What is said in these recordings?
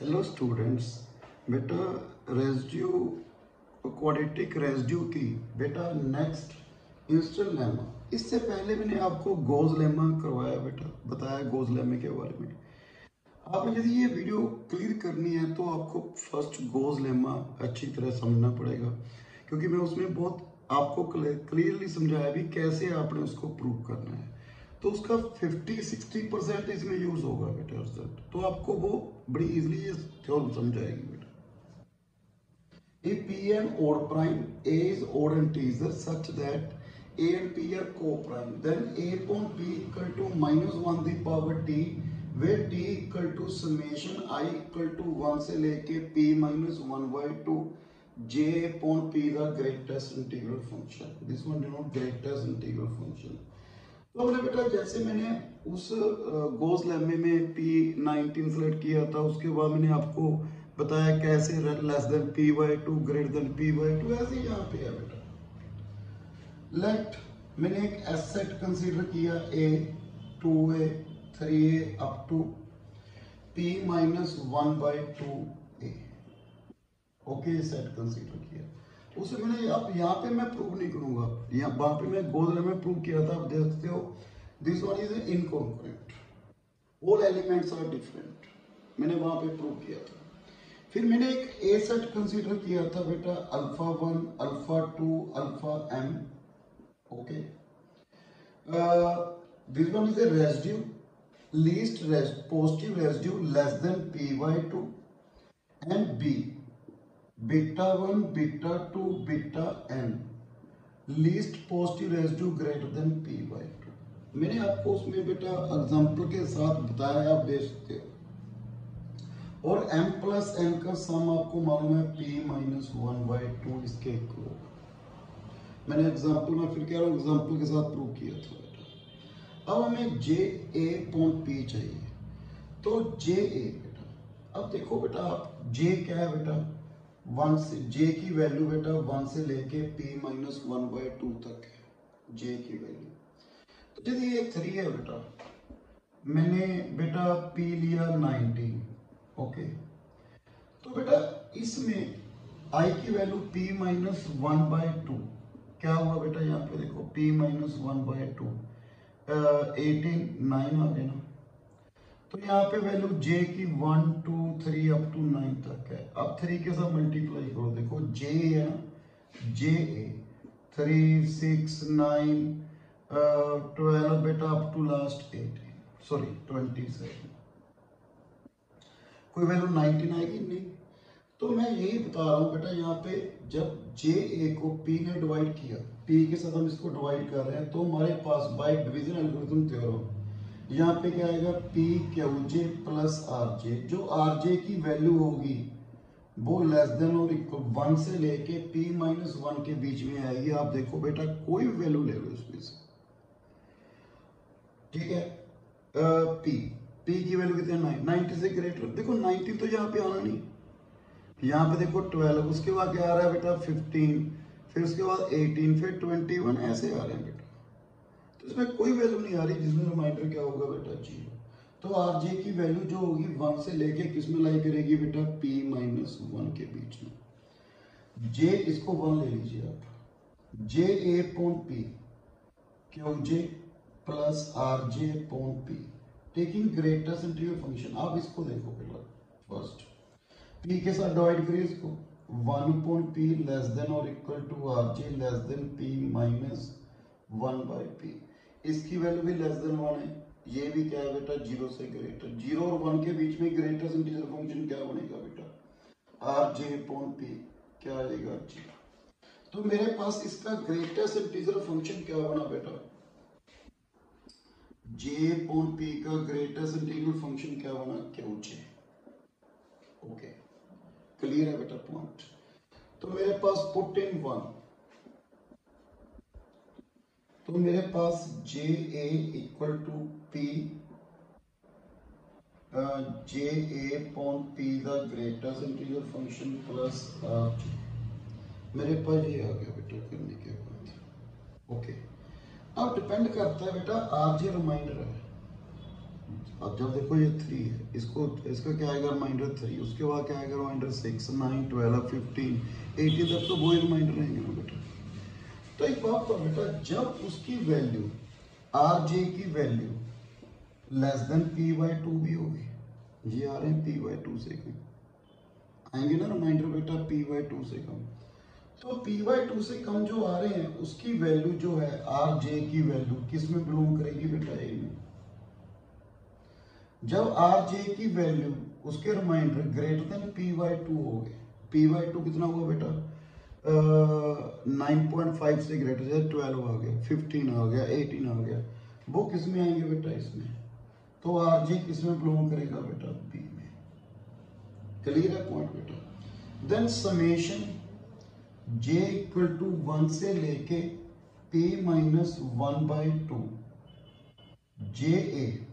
Hello students बेटा residue quadratic residue की बेटा नेक्स्ट इंस्टेंट लेमा इससे पहले मैंने आपको गोज लेमा करवाया बेटा, बताया गोज लेमे के बारे में। आपने यदि ये वीडियो क्लियर करनी है तो आपको फ़र्स्ट गोज लेमा अच्छी तरह समझना पड़ेगा, क्योंकि मैं उसमें बहुत आपको क्लियरली समझाया भी कैसे आपने उसको प्रूव करना है। तो उसका 50 60 परसेंट इसमें यूज़ होगा बेटा रिज़ल्ट तो आपको वो बड़ी इजीली ये थ्योरम समझाएगी बेटा if p and odd prime a is odd integer such that a and p are co-prime then a upon p equal to minus 1 the power t where t equal to summation i equal to 1 से लेके p minus 1 by 2 j upon p the greatest integral function this one denote greatest integral function तो हमने बेटा, जैसे मैंने उस गोस लेमे में P nineteen select किया था, उसके बाद मैंने आपको बताया कैसे less than P Y two greater than P Y two ऐसे यहाँ पे है बेटा। लेट मैंने एक एसेट कंसीडर किया A two A three A up to P minus one by two A okay set consider किया। उसे मैंने अब यहाँ पे मैं प्रूव नहीं करूँगा। यहाँ वहाँ पे मैं गोदरे में प्रूव किया था, आप देख हो। This one is incongruent all elements are different मैंने वहाँ पे प्रूव किया था। फिर मैंने एक ए सेट कंसीडर किया था, बेटा alpha one alpha two alpha M okay this one is a residue least positive residue less than P Y two and beta one, beta two, beta N. Least positive residue greater than P by two मैंने आपको उसमें बेटा example के साथ बताया, आप सकते हो। और m प्लस एन का सम आपको मालूम है, p minus one by two इसके इक्वल मैंने एग्जांपल में फिर कह रहा हूँ एग्जांपल के साथ प्रूव किया था बेटा। अब हमें जे ए पॉइंट पी चाहिए। तो जे ए बेटा। अब देखो बेटा आप जे क्या है बेटा? वन से जे की वैल्यू बेटा वन से लेके P minus one by two तक है जे की वैल्यू तो यदि ये थ्री है बेटा। मैंने बेटा पी लिया नाइनटीन ओके तो बेटा इसमें आई की value P minus one by two क्या हुआ बेटा यहाँ पे? देखो P minus one by two eighteen nine आ गया ना। तो यहाँ पे वैल्यू j की one two three up to nine तक है। अब थ्री के साथ मल्टीप्लाई करो। देखो, j है, j A three six nine twelve बेटा up to last eight sorry twenty seven कोई वैल्यू नाइनटीन आएगी नहीं। तो मैं यही बता रहा हूँ बेटा, यहाँ पे जब जे ए को पी ने डिवाइड किया पी के साथ हम इसको डिवाइड कर रहे हैं तो हमारे पास बाय डिवीज़न एल्गोरिथम थ्योरम यहाँ पे क्या आएगा? P Q J plus R J जो आर जे की वैल्यू होगी, वो लेस देन और इक्वल वन से लेके पी माइनस वन के बीच में आएगी। आप देखो बेटा, कोई वैल्यू ले लो इसमें से। ठीक है? पी पी की वैल्यू कितनी है? नाइनटी से ग्रेटर देखो नाइनटी तो यहाँ पे आना नहीं। यहाँ पे देखो ट्वेल्व उसके बाद क्या आ रहा है बेटा? फिफ्टीन फिर उसके बाद एटीन फिर ट्वेंटी वन ऐसे आ रहे हैं। बेटा इसमें कोई वैल्यू नहीं आ रही, जिसमें रिमाइंडर क्या होगा बेटा? ज़ीरो तो आर जे की वैल्यू जो होगी वन से लेके किसमें लाई करेगी बेटा? पी माइनस वन के बीच में। जे इसको वन ले लीजिए आप। J upon P Q? J plus R J upon P taking greatest integer function आप इसको देखो पहला फ़र्स्ट पी के साथ डिवाइड करिए इसको। One point P less than और equal to R J less than P minus one by P इसकी वैल्यू भी लेस देन वन है। ये भी क्या है बेटा? ज़ीरो से ग्रेटर ज़ीरो और वन के बीच में ग्रेटेस्ट इंटीजर फ़ंक्शन क्या बनेगा बेटा? आर जे पॉन पी क्या आएगा? ज़ीरो तो मेरे पास इसका ग्रेटेस्ट इंटीजर फ़ंक्शन क्या बना बेटा? जे पॉन पी का ग्रेटेस्ट इंटीजर फ़ंक्शन क्या बना? क्यू जे ओके क्लियर है बेटा पॉइंट तो मेरे पास पुट इन वन तो मेरे पास J A equal to P J upon P the greatest integer function plus मेरे पास ये आ गया बेटा करने के बाद। ओके अब डिपेंड करता है बेटा आर जे रिमाइंडर है। अब जब देखो ये थ्री है, इसको, इसका क्या आएगा? रिमाइंडर थ्री उसके बाद क्या आएगा? Remainder six nine twelve fifteen eighteen तक तो वही रिमाइंडर रहेंगे ना बेटा। तो एक बात तो बेटा, जब उसकी वैल्यू आर जे की value less than P by two भी होगी ये आ रहे हैं पी बाई टू से कम, आएँगे ना रिमाइंडर बेटा पी बाई टू से कम तो पी बाई टू से कम जो आ रहे हैं, उसकी वैल्यू जो है आर जे की वैल्यू किसमें बिलोंग करेगी बेटा? ए में। जब आर जे की वैल्यू उसके remainder greater than P Y two हो गए पी वाई टू कितना हुआ बेटा? नाइन पॉइंट फाइव से ग्रेटर से ट्वेल्व आ गया, फिफ्टीन आ गया, एटीन आ गया। वो किसमें आएँगे बेटा इसमें? तो आर जे किसमें बिलोंग करेगा बेटा? बी में। क्लियर है पॉइंट बेटा? Then summation J equal to one से लेके P minus one by two J A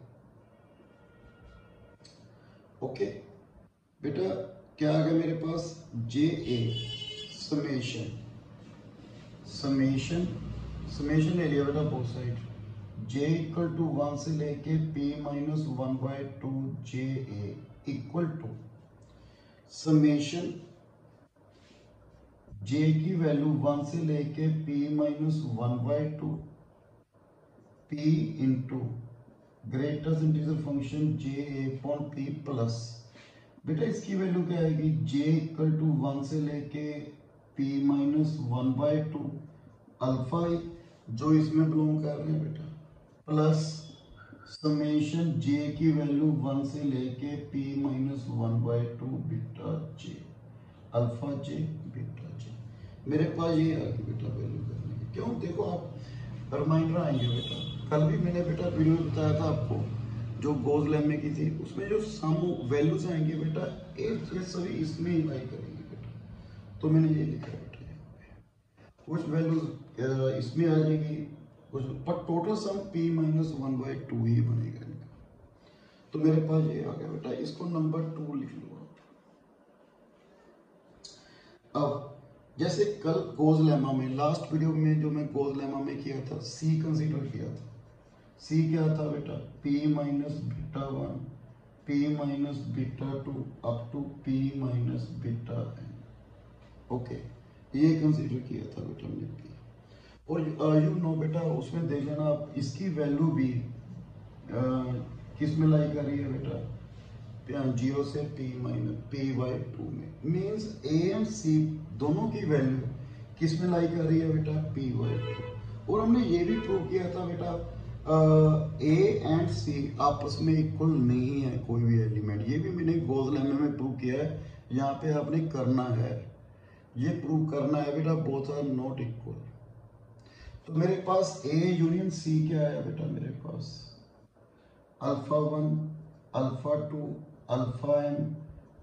okay बेटा, क्या आ गया मेरे पास? J A summation summation summation ले लिया बेटा both side J equal to one से लेके P minus one by two J A equal to summation J की वैल्यू वन से लेके P minus one by two P into greatest integer function J A upon P plus बेटा इसकी value क्या आएगी? जे equal to one से लेके P minus one by two alpha जो इसमें बिलोंग कर रहे हैं बेटा। प्लस समेशन जे की वैल्यू वन से लेके P minus one by two beta J alpha J beta J मेरे पास ये आ गई बेटा वैल्यू करने की। क्यों? देखो आप रिमाइंडर आएँगे बेटा। कल भी मैंने बेटा वीडियो बताया था आपको, जो गोज लेमे की थी, उसमें जो सम वैल्यूज़ आएँगे बेटा ये सभी इसमें ही लाई करेंगे। तो मैंने ये लिखा बेटा कुछ वैल्यूज़ इसमें आ जाएगी, कुछ पर total sum p minus one by two ही बनेगा इनका। तो मेरे पास ये आ गया बेटा, इसको नंबर टू लिख लो अब, जैसे कल गोज लेमा में लास्ट वीडियो में जो मैं गोज लेमा में किया था सी कंसीडर किया था। सी क्या था बेटा? P minus beta one P minus beta two up to P minus beta N okay ये कंसीडर किया था बेटा हमने और यू नो बेटा, उसमें देख लेना आप, इसकी वैल्यू भी किसमें लाई कर रही है बेटा? ज़ीरो से P minus P by two में। मीन्स ए एंड सी दोनों की वैल्यू किसमें लाई कर रही है बेटा? P बाई टू और हमने ये भी प्रूव किया था बेटा ए एंड सी आपस में इक्वल नहीं है कोई भी एलिमेंट ये भी मैंने गोज लेमे में प्रूव किया है, यहाँ पे आपने करना है। ये प्रूव करना है, बेटा बोथ आर नॉट इक्वल तो मेरे पास ए यूनियन सी क्या है, बेटा, मेरे पास? Alpha one alpha two alpha N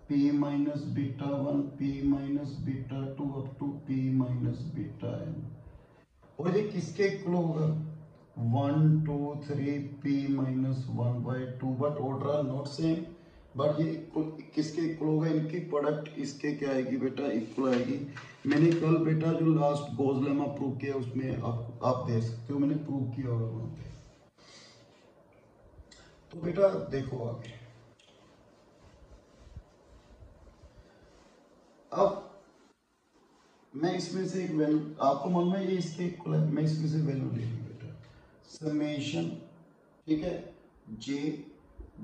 P minus beta one P minus beta two up to P minus beta N और ये किसके इक्वल होगा? One two three P minus one by two but order are not same but ये किसके equal होगा? इनकी product इसके क्या आएगी बेटा? इक्वल आएगी। मैंने कल बेटा जो लास्ट गोज लेमा प्रूव किया, उसमें आप आप देख सकते हो, मैंने प्रूव किया होगा वहाँ पे। तो बेटा देखो आगे। अब मैं इसमें से एक वैल्यू आपको मन में ये इसके इक्वल है? मैं इसमें से वैल्यू ले लूँगा समेशन ठीक है? जे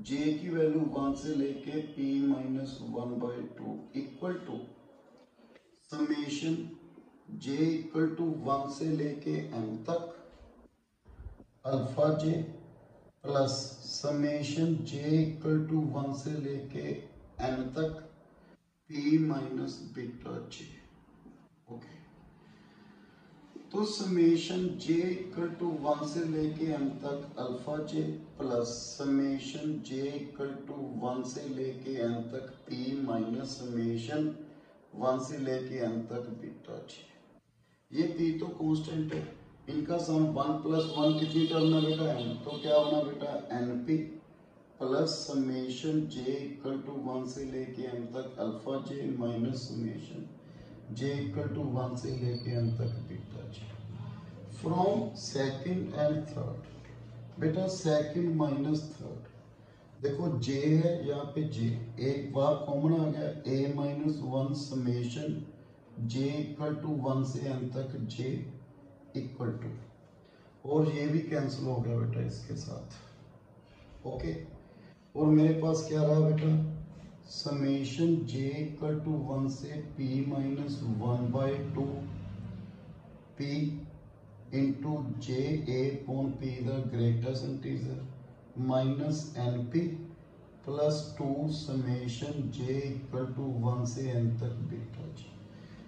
जे की वैल्यू वन से लेके P minus one by two equal to summation J equal to one से लेके एम तक alpha J plus summation J equal to one से लेके एन तक P minus beta J okay तो summation J equal to one से लेके M तक alpha J plus summation J equal to one से लेके एम तक पी माइनस समेशन वन से लेके एम तक बीटा जे ये पी तो कांस्टेंट है। इनका सम वन प्लस वन कितनी टर्म है बेटा? एन तो क्या बना बेटा? N P plus summation J equal to one से लेके एम तक alpha J minus summation J equal to one से लेके एन तक beta J from second and third बेटा सेकंड माइनस थर्ड देखो जे है, यहाँ पे जे एक बार कॉमन आ गया। A minus one summation J equal to one से एन तक जे इक्वल टू और ये भी कैंसिल हो गया बेटा इसके साथ। ओके और मेरे पास क्या रहा बेटा? Summation J equal to one से P minus one by two P into J upon P the greatest integer minus N P plus two summation J equal to one से एन तक, बीटा जी।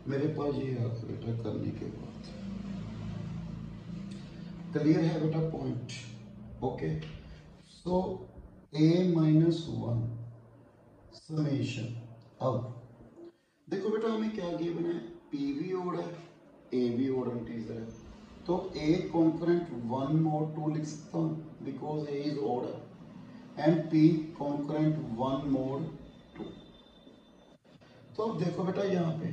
मेरे पास ये बेटा करने के बाद। क्लियर है बेटा point okay so A minus one summation अब देखो बेटा, हमें क्या है? पी भी ओड है ए भी ओड इंटीजर है। तो A congruent one mod two लिख सकता हूँ because A is order and P congruent one mod two तो अब देखो बेटा, यहाँ पे।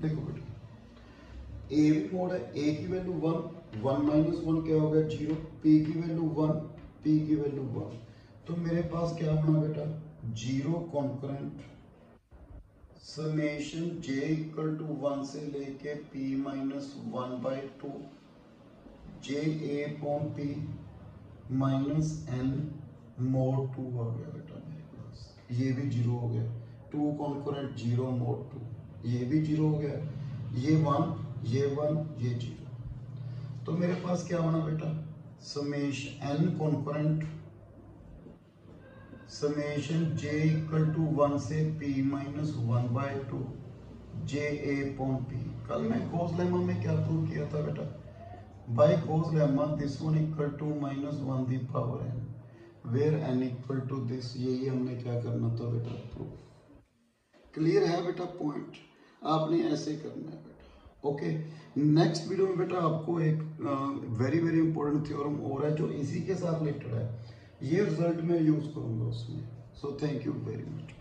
देखो बेटा ए भी मोड है ए की value one one minus one क्या होगा ज़ीरो पी की वैल्यू वन पी की वैल्यू वन तो मेरे पास क्या होना बेटा? Zero congruent summation J equal to one से लेके P minus one by two J upon P minus N mod two आ गया बेटा मेरे पास. ये भी ज़ीरो हो गया. Two congruent zero mod two ये भी ज़ीरो हो गया. ये वन ये वन, ये ज़ीरो तो मेरे पास क्या होना बेटा? Summation N congruent summation J equal to one से P minus one by two J upon P कल मैं कोस लेमा में क्या प्रूव किया था बेटा? By Gauss lemma this one equal to minus one the power N where N equal to this यही हमने क्या करना था बेटा? प्रूफ क्लियर है बेटा पॉइंट आपने ऐसे करना है बेटा। ओके नेक्स्ट वीडियो में बेटा आपको एक वेरी वेरी इंपॉर्टेंट थ्योरम और है जो इसी के साथ रिलेटेड है। ये रिज़ल्ट मैं यूज़ करूँगा उसमें। So thank you very much